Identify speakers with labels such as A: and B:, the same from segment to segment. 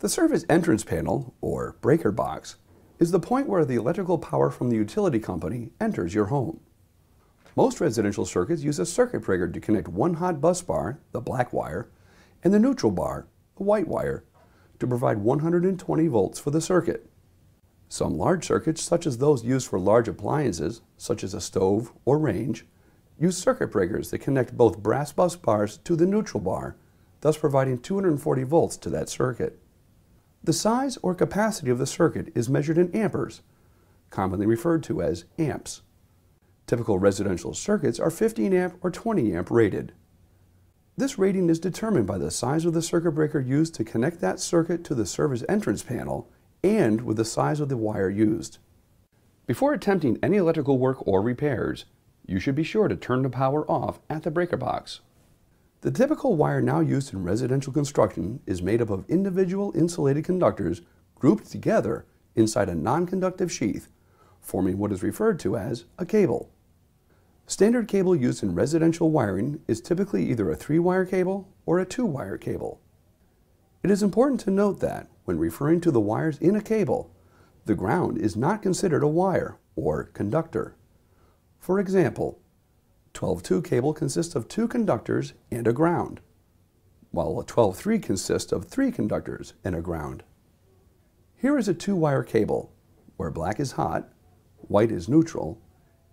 A: The service entrance panel, or breaker box, is the point where the electrical power from the utility company enters your home. Most residential circuits use a circuit breaker to connect one hot bus bar, the black wire, and the neutral bar, the white wire, to provide 120 volts for the circuit. Some large circuits, such as those used for large appliances, such as a stove or range, use circuit breakers that connect both brass bus bars to the neutral bar, thus providing 240 volts to that circuit. The size or capacity of the circuit is measured in amperes, commonly referred to as amps. Typical residential circuits are 15 amp or 20 amp rated. This rating is determined by the size of the circuit breaker used to connect that circuit to the service entrance panel and with the size of the wire used. Before attempting any electrical work or repairs, you should be sure to turn the power off at the breaker box. The typical wire now used in residential construction is made up of individual insulated conductors grouped together inside a non-conductive sheath, forming what is referred to as a cable. Standard cable used in residential wiring is typically either a three-wire cable or a two-wire cable. It is important to note that, when referring to the wires in a cable, the ground is not considered a wire or conductor. For example, 12-2 cable consists of two conductors and a ground, while a 12-3 consists of three conductors and a ground. Here is a two-wire cable, where black is hot, white is neutral,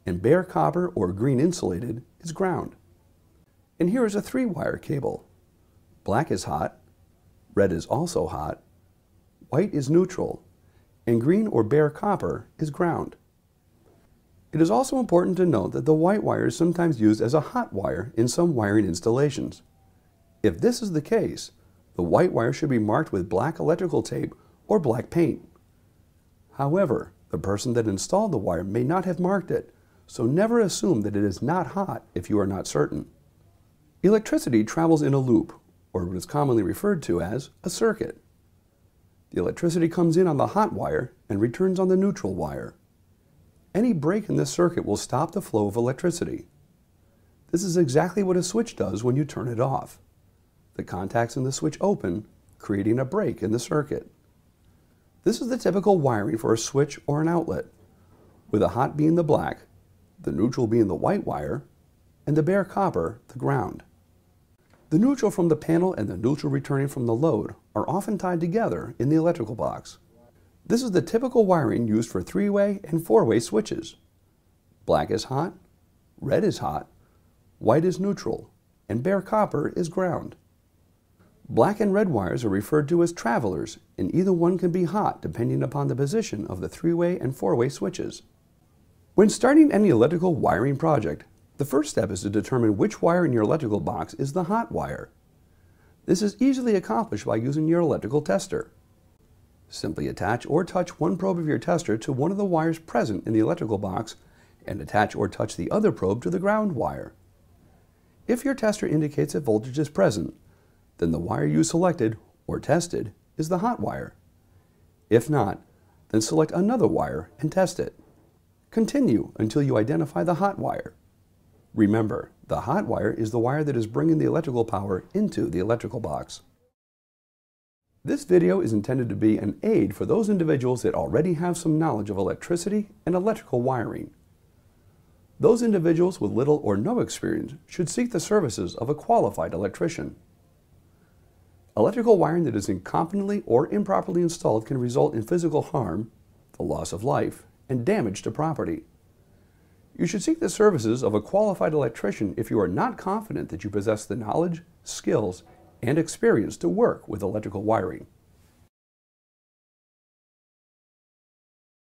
A: and bare copper or green insulated is ground. And here is a three-wire cable. Black is hot, red is also hot, white is neutral, and green or bare copper is ground. It is also important to note that the white wire is sometimes used as a hot wire in some wiring installations. If this is the case, the white wire should be marked with black electrical tape or black paint. However, the person that installed the wire may not have marked it, so never assume that it is not hot if you are not certain. Electricity travels in a loop, or what is commonly referred to as a circuit. The electricity comes in on the hot wire and returns on the neutral wire. Any break in this circuit will stop the flow of electricity. This is exactly what a switch does when you turn it off. The contacts in the switch open, creating a break in the circuit. This is the typical wiring for a switch or an outlet, with the hot being the black the neutral being the white wire, and the bare copper the ground. The neutral from the panel and the neutral returning from the load are often tied together in the electrical box. This is the typical wiring used for three-way and four-way switches. Black is hot, red is hot, white is neutral, and bare copper is ground. Black and red wires are referred to as travelers, and either one can be hot depending upon the position of the three-way and four-way switches. When starting any electrical wiring project, the first step is to determine which wire in your electrical box is the hot wire. This is easily accomplished by using your electrical tester. Simply attach or touch one probe of your tester to one of the wires present in the electrical box and attach or touch the other probe to the ground wire. If your tester indicates that voltage is present, then the wire you selected or tested is the hot wire. If not, then select another wire and test it. Continue until you identify the hot wire. Remember, the hot wire is the wire that is bringing the electrical power into the electrical box. This video is intended to be an aid for those individuals that already have some knowledge of electricity and electrical wiring. Those individuals with little or no experience should seek the services of a qualified electrician. Electrical wiring that is incompetently or improperly installed can result in physical harm, the loss of life, and damage to property. You should seek the services of a qualified electrician if you are not confident that you possess the knowledge, skills, and experience to work with electrical wiring.